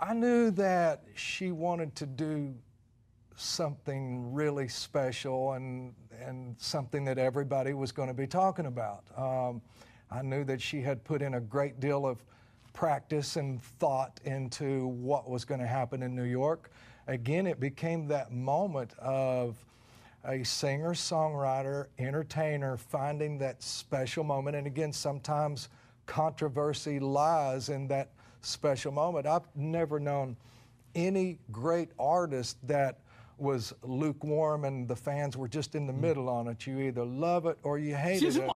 I knew that she wanted to do something really special and and something that everybody was going to be talking about. Um, I knew that she had put in a great deal of practice and thought into what was going to happen in New York. Again, it became that moment of a singer, songwriter, entertainer finding that special moment. And again, sometimes controversy lies in that special moment. I've never known any great artist that was lukewarm and the fans were just in the mm. middle on it. You either love it or you hate She's it.